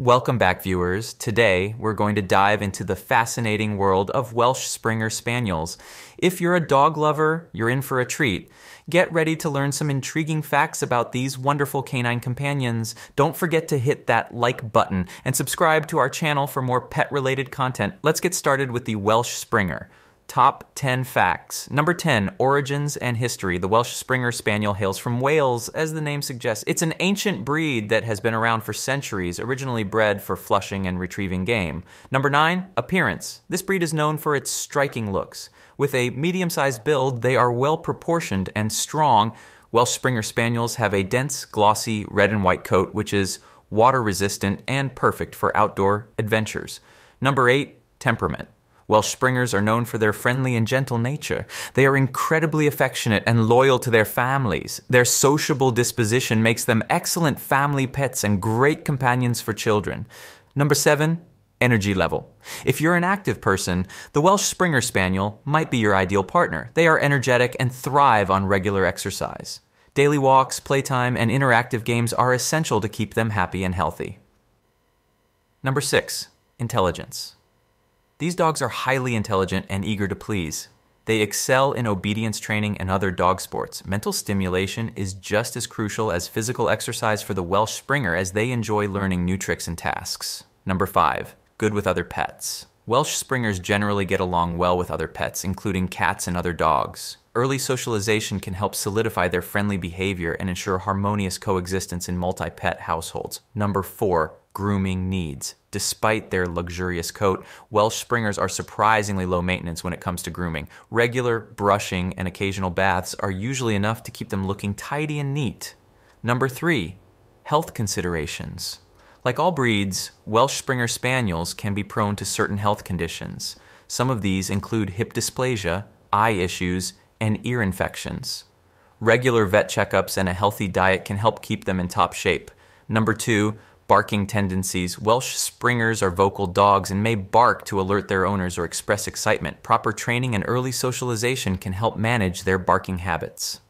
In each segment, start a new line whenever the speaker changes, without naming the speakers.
Welcome back, viewers. Today, we're going to dive into the fascinating world of Welsh Springer Spaniels. If you're a dog lover, you're in for a treat. Get ready to learn some intriguing facts about these wonderful canine companions. Don't forget to hit that like button and subscribe to our channel for more pet related content. Let's get started with the Welsh Springer. Top 10 facts. Number 10, origins and history. The Welsh Springer Spaniel hails from Wales, as the name suggests. It's an ancient breed that has been around for centuries, originally bred for flushing and retrieving game. Number 9, appearance. This breed is known for its striking looks. With a medium sized build, they are well proportioned and strong. Welsh Springer Spaniels have a dense, glossy red and white coat, which is water resistant and perfect for outdoor adventures. Number 8, temperament. Welsh Springers are known for their friendly and gentle nature. They are incredibly affectionate and loyal to their families. Their sociable disposition makes them excellent family pets and great companions for children. Number seven, energy level. If you're an active person, the Welsh Springer Spaniel might be your ideal partner. They are energetic and thrive on regular exercise. Daily walks, playtime, and interactive games are essential to keep them happy and healthy. Number six, intelligence. These dogs are highly intelligent and eager to please. They excel in obedience training and other dog sports. Mental stimulation is just as crucial as physical exercise for the Welsh Springer as they enjoy learning new tricks and tasks. Number 5. Good with other pets. Welsh Springers generally get along well with other pets, including cats and other dogs. Early socialization can help solidify their friendly behavior and ensure harmonious coexistence in multi pet households. Number 4 grooming needs. Despite their luxurious coat, Welsh Springers are surprisingly low maintenance when it comes to grooming. Regular brushing and occasional baths are usually enough to keep them looking tidy and neat. Number three, health considerations. Like all breeds, Welsh Springer Spaniels can be prone to certain health conditions. Some of these include hip dysplasia, eye issues, and ear infections. Regular vet checkups and a healthy diet can help keep them in top shape. Number two, barking tendencies. Welsh Springers are vocal dogs and may bark to alert their owners or express excitement. Proper training and early socialization can help manage their barking habits.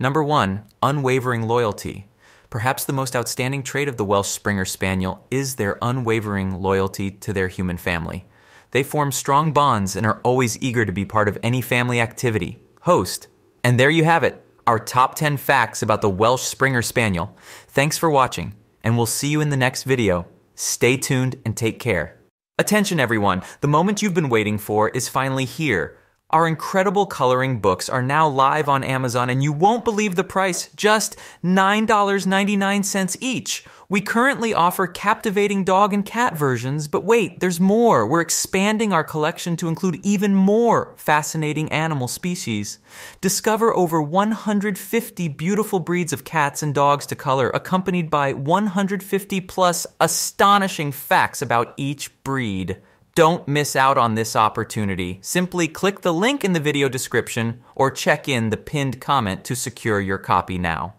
Number one, unwavering loyalty. Perhaps the most outstanding trait of the Welsh Springer Spaniel is their unwavering loyalty to their human family. They form strong bonds and are always eager to be part of any family activity. Host. And there you have it, our top 10 facts about the Welsh Springer Spaniel. Thanks for watching and we'll see you in the next video. Stay tuned and take care. Attention everyone, the moment you've been waiting for is finally here. Our incredible coloring books are now live on Amazon and you won't believe the price, just $9.99 each. We currently offer captivating dog and cat versions, but wait, there's more. We're expanding our collection to include even more fascinating animal species. Discover over 150 beautiful breeds of cats and dogs to color, accompanied by 150 plus astonishing facts about each breed. Don't miss out on this opportunity. Simply click the link in the video description or check in the pinned comment to secure your copy now.